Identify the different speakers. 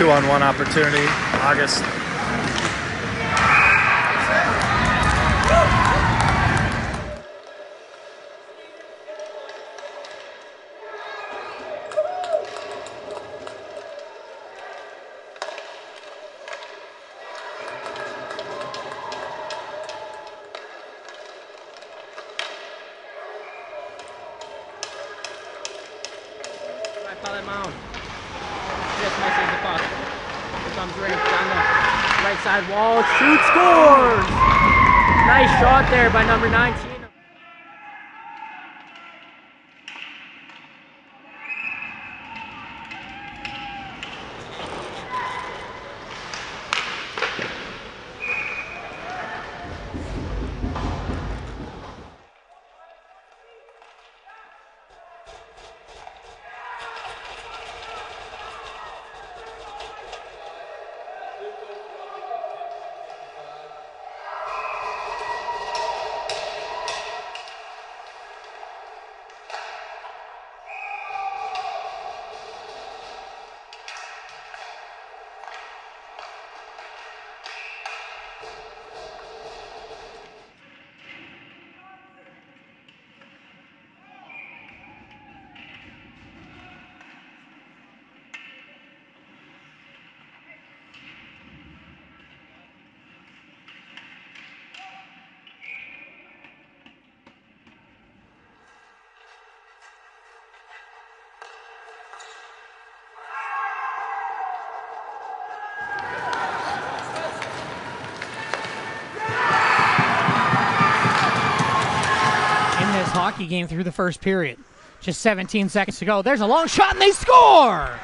Speaker 1: Two on one opportunity. August.
Speaker 2: It mound. Just misses the puck. Here comes Rick down the right side wall. Shoot scores! Nice shot there by number 19.
Speaker 3: Hockey game through the first period. Just 17 seconds to go. There's a long shot and they score!